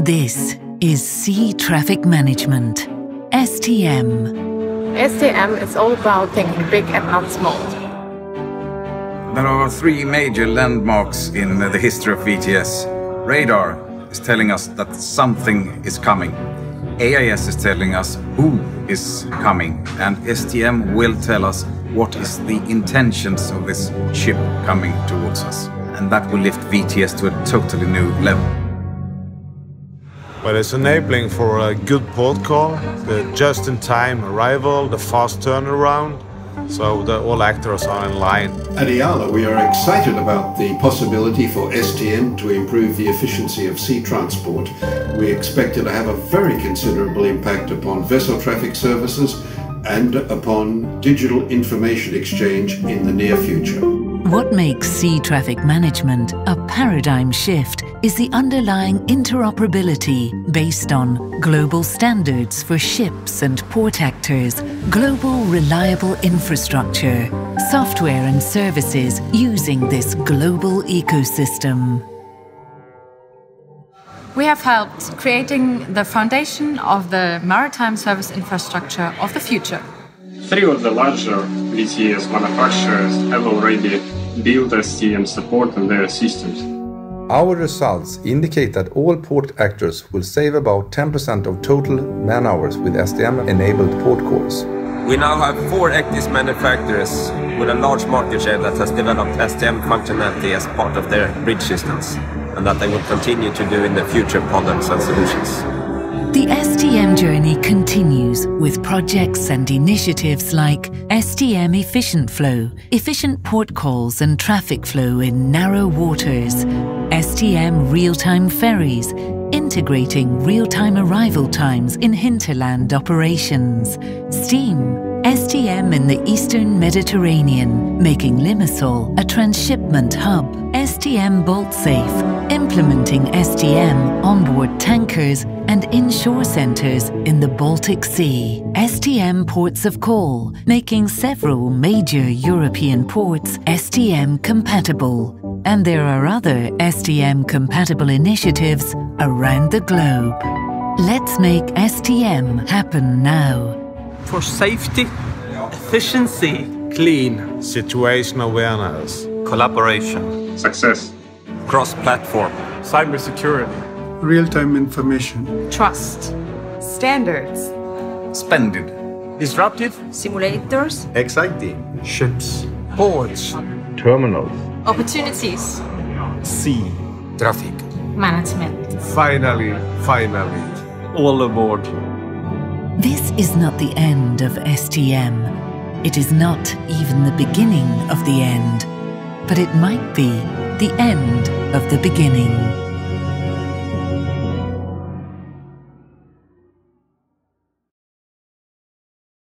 This is Sea Traffic Management, STM. STM is all about thinking big and not small. There are three major landmarks in the history of VTS. Radar is telling us that something is coming. AIS is telling us who is coming, and STM will tell us what is the intentions of this ship coming towards us. And that will lift VTS to a totally new level. Well, it's enabling for a good port call, the just-in-time arrival, the fast turnaround, so that all actors are in line. At IALA, we are excited about the possibility for STM to improve the efficiency of sea transport. We expect it to have a very considerable impact upon vessel traffic services and upon digital information exchange in the near future. What makes sea traffic management a paradigm shift is the underlying interoperability based on global standards for ships and port actors, global reliable infrastructure, software and services using this global ecosystem. We have helped creating the foundation of the maritime service infrastructure of the future. Three of the larger VTS manufacturers have already built STM support in their systems. Our results indicate that all port actors will save about 10% of total man hours with STM enabled port calls. We now have four active manufacturers with a large market share that has developed STM functionality as part of their bridge systems, and that they will continue to do in the future products and solutions. The STM journey continues with projects and initiatives like STM Efficient Flow, efficient port calls and traffic flow in narrow waters, STM Real-Time Ferries, integrating real-time arrival times in hinterland operations, STEAM, STM in the Eastern Mediterranean, making Limassol a transshipment hub, STM Balt Safe, implementing STM onboard tankers and inshore centres in the Baltic Sea, STM Ports of Call, making several major European ports STM compatible. And there are other STM compatible initiatives around the globe. Let's make STM happen now. For safety, efficiency, Clean situation awareness. Collaboration, Success. cross-platform, cybersecurity, real-time information, Trust. Standards. Splendid. disruptive, Simulators. Exciting. Ships. ports, Terminals. Opportunities. Sea. traffic. Management. Finally, finally. all aboard. This is not the end of STM. It is not even the beginning of the end. But it might be the end of the beginning.